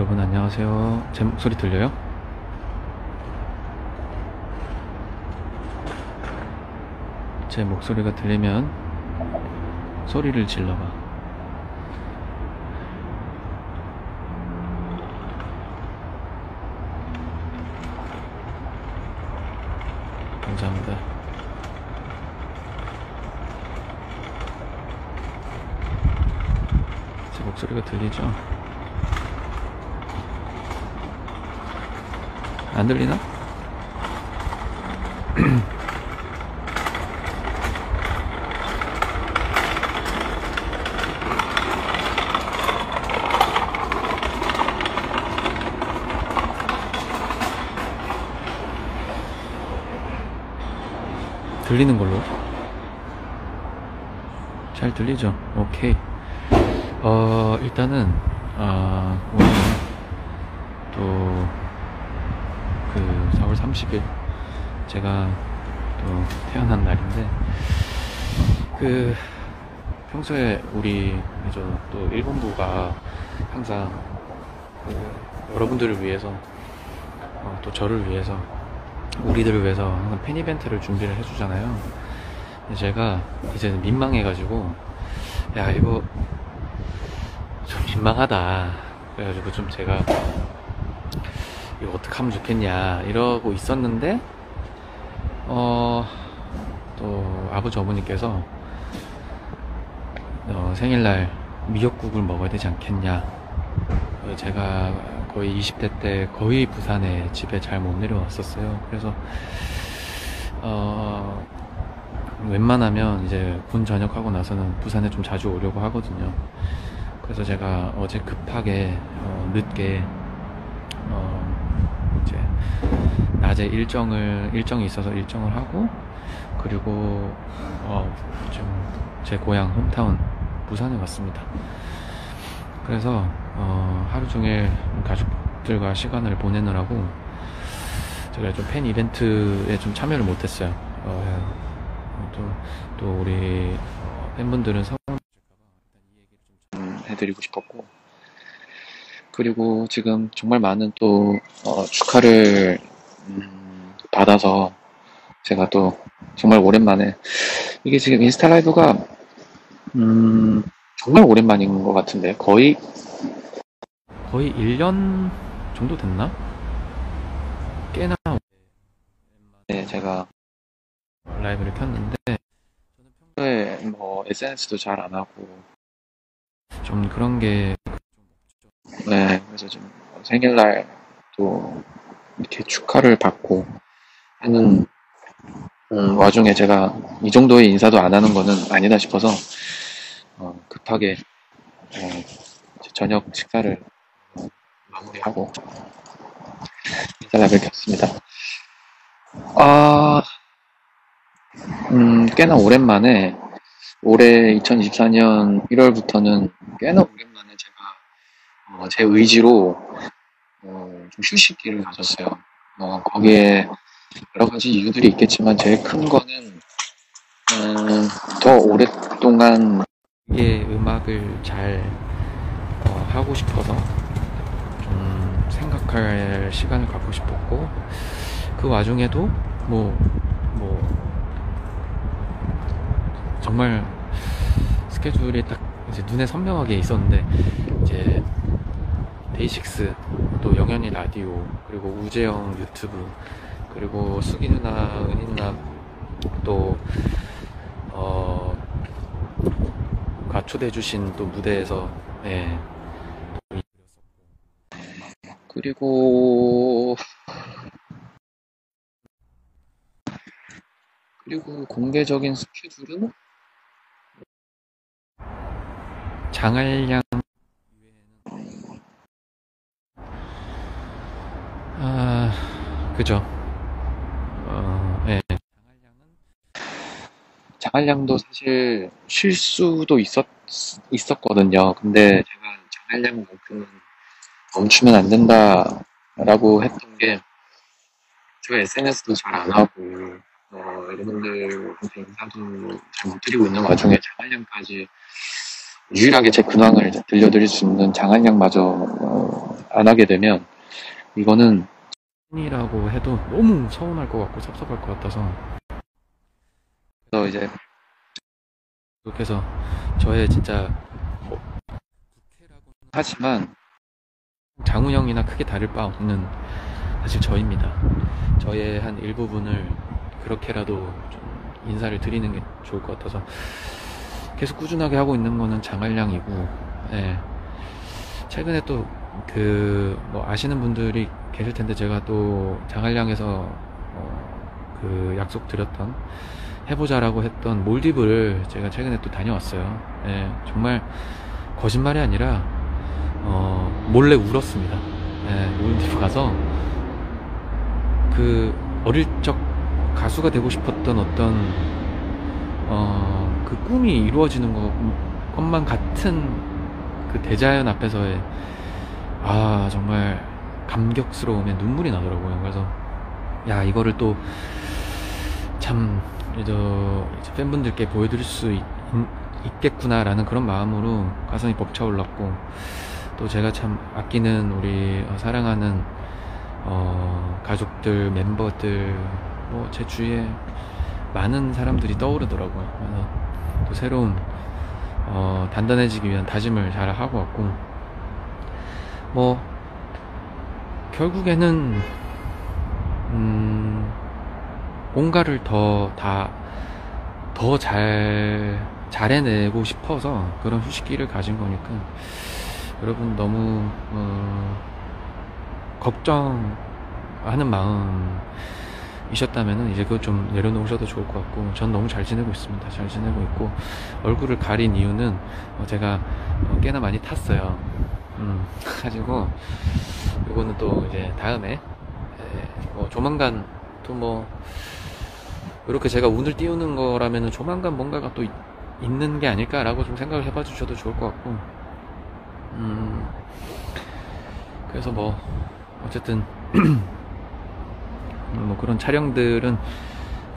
여러분 안녕하세요. 제 목소리 들려요? 제 목소리가 들리면 소리를 질러봐. 감사합니다. 제 목소리가 들리죠? 안 들리나? 들리는 걸로. 잘 들리죠? 오케이. 어, 일단은, 아, 오늘 또, 그 4월 30일 제가 또 태어난 날인데 그 평소에 우리 저또 일본부가 항상 그 여러분들을 위해서 어, 또 저를 위해서 우리들을 위해서 항상 팬 이벤트를 준비를 해주잖아요. 제가 이제 민망해가지고 야 이거 좀 민망하다. 그래가지고 좀 제가 이거 어떻게 하면 좋겠냐 이러고 있었는데 어 또 아버지 어머니께서 어, 생일날 미역국을 먹어야 되지 않겠냐. 어, 제가 거의 20대 때 거의 부산에 집에 잘 못 내려왔었어요. 그래서 어 웬만하면 이제 군 전역하고 나서는 부산에 좀 자주 오려고 하거든요. 그래서 제가 어제 급하게 어, 늦게 어, 낮에 일정을 일정이 있어서 일정을 하고 그리고 어, 좀제 고향 홈타운 부산에 왔습니다. 그래서 어, 하루 종일 가족들과 시간을 보내느라고 제가 좀 팬 이벤트에 좀 참여를 못했어요. 어, 또, 또 우리 어, 팬분들은 서운하실까봐 이 얘기를 좀 해드리고 싶었고 그리고 지금 정말 많은 또 어, 축하를 음, 받아서 제가 또 정말 오랜만에 이게 지금 인스타 라이브가 음, 정말 오랜만인 것 같은데 거의 거의 1년 정도 됐나? 꽤나 오랜만에 제가 라이브를 켰는데 저는 평소에 뭐 SNS도 잘 안 하고 좀 그런 게 네, 그래서 좀 생일날 또 이렇게 축하를 받고 하는 음, 와중에 제가 이 정도의 인사도 안 하는 거는 아니다 싶어서 어, 급하게 어, 저녁 식사를 어, 마무리하고 인사를 켰습니다. 아, 음, 꽤나 오랜만에 올해 2024년 1월부터는 꽤나 오랜만에 제가 어, 제 의지로 어, 좀 휴식기를 가졌어요. 어, 거기에 여러 가지 이유들이 있겠지만 제일 큰 거는 음, 더 오랫동안 이게 음악을 잘 어, 하고 싶어서 좀 생각할 시간을 갖고 싶었고 그 와중에도 뭐뭐 정말 스케줄이 딱 이제 눈에 선명하게 있었는데 이제 데이식스 또 영현이 라디오 그리고 우재영 유튜브 그리고 수기 누나 은희 누나 또 어, 가 초대해 주신 또 무대에서 예. 그리고 그리고 공개적인 스케줄은 장알량 아 그죠 어, 예. 장알량도 사실 쉴 수도 있었 있었거든요. 근데 제가 장알량만큼은 멈추면 안 된다라고 했던 게 제가 SNS도 잘 안 하고 어, 여러분들한테 인사도 잘 못 드리고 있는 와중에 장알량까지 유일하게 제 근황을 들려드릴 수 있는 장한량마저 어, 안 하게 되면 이거는 이라고 해도 너무 서운할 것 같고 섭섭할 것 같아서 그래서 이제 그래서 저의 진짜 뭐 하지만 장우 형이나 크게 다를 바 없는 사실 저입니다. 저의 한 일부분을 그렇게라도 좀 인사를 드리는 게 좋을 것 같아서 계속 꾸준하게 하고 있는 거는 장한량이고 예. 최근에 또 그 뭐 아시는 분들이 계실 텐데 제가 또 장한량에서 어, 그 약속 드렸던 해보자라고 했던 몰디브를 제가 최근에 또 다녀왔어요. 예, 정말 거짓말이 아니라 어, 몰래 울었습니다. 예, 몰디브 가서 그 어릴 적 가수가 되고 싶었던 어떤 어, 그 꿈이 이루어지는 것, 것만 같은 그 대자연 앞에서의 아 정말 감격스러우면 눈물이 나더라고요. 그래서 야 이거를 또참 이제 팬분들께 보여드릴 수 있, 있겠구나라는 그런 마음으로 가슴이 벅차올랐고 또 제가 참 아끼는 우리 사랑하는 어, 가족들 멤버들 뭐 제 주위에 많은 사람들이 떠오르더라고요. 그래서 또 새로운 어, 단단해지기 위한 다짐을 잘 하고 왔고 뭐 결국에는 음, 뭔가를 더 다 더 잘 잘해내고 싶어서 그런 휴식기를 가진 거니까 여러분 너무 어, 걱정하는 마음 이셨다면 이제 그거 좀 내려놓으셔도 좋을 것 같고 전 너무 잘 지내고 있습니다. 잘 지내고 있고 얼굴을 가린 이유는 어 제가 어 꽤나 많이 탔어요 음. 가지고 이거는 또 이제 다음에 뭐 조만간 또 뭐 이렇게 제가 운을 띄우는 거라면은 조만간 뭔가가 또 있, 있는 게 아닐까라고 좀 생각을 해봐 주셔도 좋을 것 같고. 음. 그래서 뭐 어쨌든 뭐 그런 촬영들은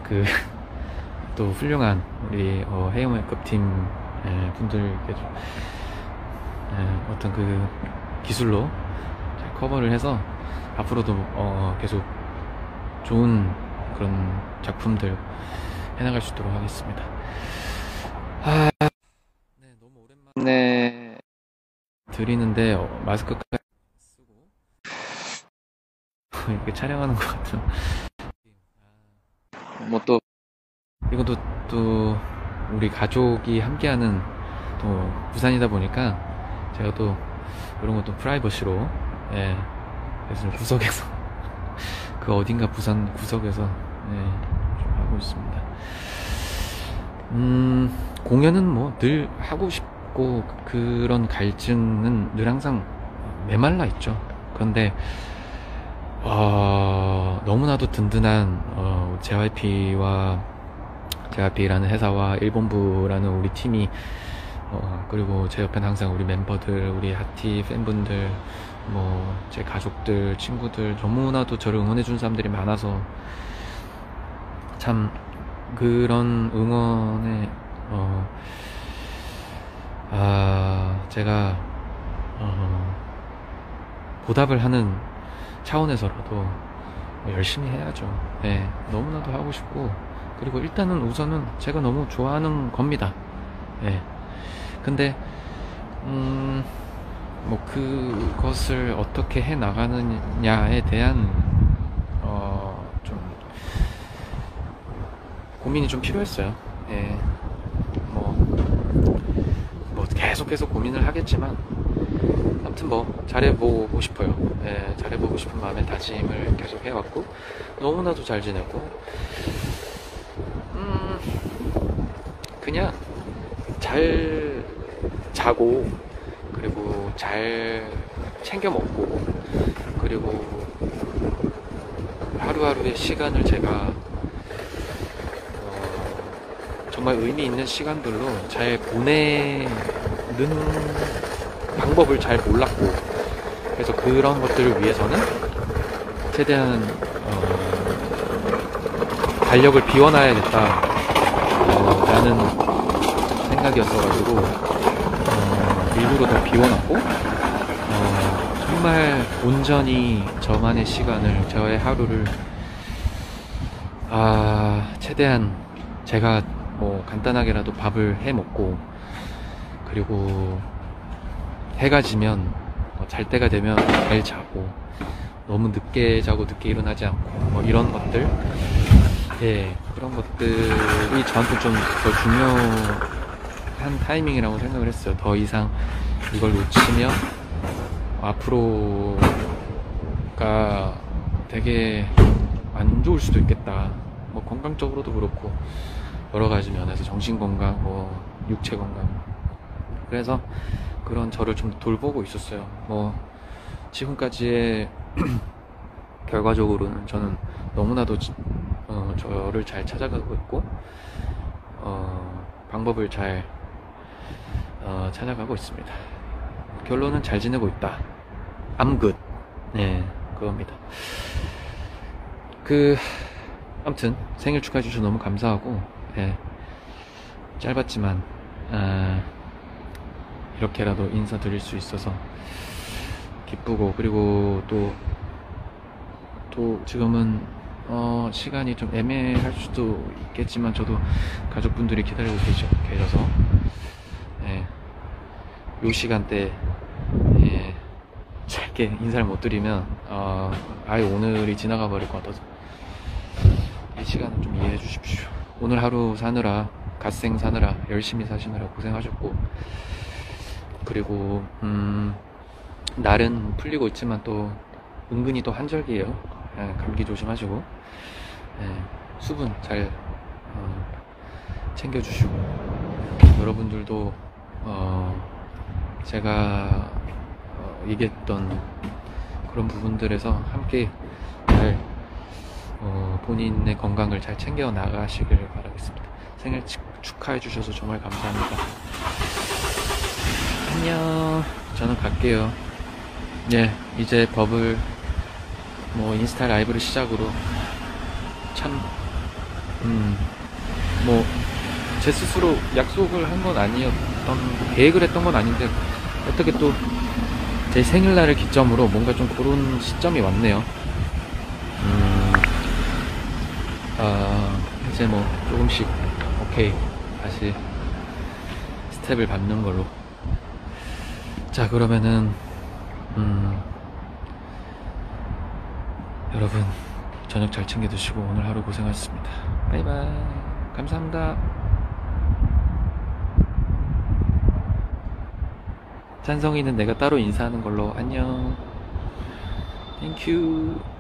그 또 훌륭한 우리 어, 헤어메이크업 팀 예, 분들께 좀 예, 어떤 그 기술로 잘 커버를 해서 앞으로도 어, 계속 좋은 그런 작품들 해나갈 수 있도록 하겠습니다. 아, 네, 너무 오랜만에 드리는데 어, 마스크까지 이렇게 촬영하는 것 같은. 뭐 또 이것도 또 우리 가족이 함께하는 또 부산이다 보니까 제가 또 이런 것도 프라이버시로 예 그래서 구석에서 그 어딘가 부산 구석에서 예, 좀 하고 있습니다. 음 공연은 뭐 늘 하고 싶고 그런 갈증은 늘 항상 메말라 있죠. 그런데 어, 너무나도 든든한 어, JYP와 JYP라는 회사와 일본부라는 우리 팀이 어, 그리고 제 옆에는 항상 우리 멤버들, 우리 하티 팬분들, 뭐 제 가족들, 친구들 너무나도 저를 응원해준 사람들이 많아서 참 그런 응원에 어, 아 제가 어, 보답을 하는 차원에서라도 열심히 해야죠. 네, 너무나도 하고 싶고 그리고 일단은 우선은 제가 너무 좋아하는 겁니다. 네. 근데 음, 뭐 그것을 어떻게 해 나가느냐에 대한 어, 좀 고민이 좀 필요했어요. 예. 뭐, 뭐 계속해서 고민을 하겠지만 아무튼 뭐 잘해보고 싶어요. 예, 잘해보고 싶은 마음의 다짐을 계속 해왔고 너무나도 잘 지내고 음, 그냥 잘 자고 그리고 잘 챙겨 먹고 그리고 하루하루의 시간을 제가 어, 정말 의미 있는 시간들로 잘 보내는 방법을 잘 몰랐고 그래서 그런 것들을 위해서는 최대한 어, 달력을 비워놔야겠다 어, 라는 생각이었어가지고 어, 일부러 더 비워놨고 어, 정말 온전히 저만의 시간을 저의 하루를 아 최대한 제가 뭐 간단하게라도 밥을 해 먹고 그리고 해가 지면 어, 잘 때가 되면 잘 자고 너무 늦게 자고 늦게 일어나지 않고 뭐 이런 것들. 예 그런 것들이 저한테 좀 더 중요 한 타이밍이라고 생각을 했어요. 더 이상 이걸 놓치면 앞으로가 되게 안 좋을 수도 있겠다. 뭐 건강적으로도 그렇고 여러 가지 면에서 정신 건강 뭐 육체 건강. 그래서 그런 저를 좀 돌보고 있었어요. 뭐 지금까지의 결과적으로는 저는 너무나도 지- 어, 저를 잘 찾아가고 있고 어, 방법을 잘 어, 찾아가고 있습니다. 결론은 잘 지내고 있다. Good. 네, 그겁니다. 그 아무튼 생일 축하해 주셔서 너무 감사하고 예, 짧았지만 아, 이렇게라도 인사드릴 수 있어서 기쁘고 그리고 또 또 지금은 어, 시간이 좀 애매할 수도 있겠지만 저도 가족분들이 기다리고 계셔, 계셔서 예, 요 시간대 예, 짧게 인사를 못 드리면 어, 아예 오늘이 지나가 버릴 것 같아서 이 시간은 좀 이해해 주십시오. 오늘 하루 사느라 갓생 사느라 열심히 사시느라 고생하셨고 그리고 음, 날은 풀리고 있지만 또 은근히 또 한절기예요. 예, 감기 조심하시고 예, 수분 잘 어, 챙겨주시고 여러분들도 어, 제가 어, 얘기했던 그런 부분들에서 함께 잘 어, 본인의 건강을 잘 챙겨 나가시길 바라겠습니다. 생일 축- 축하해 주셔서 정말 감사합니다. 안녕. 저는 갈게요. 예, 이제 버블 뭐 인스타 라이브를 시작으로 참, 음, 뭐 제 스스로 약속을 한 건 아니었던 계획을 했던 건 아닌데 어떻게 또 제 생일날을 기점으로 뭔가 좀 그런 시점이 왔네요. 음, 아, 이제 뭐 조금씩 오케이 다시 스텝을 밟는 걸로. 자 그러면은 음, 여러분 저녁 잘 챙겨 드시고 오늘 하루 고생하셨습니다. 바이바이. 감사합니다. 찬성이는 내가 따로 인사하는 걸로 안녕. 땡큐.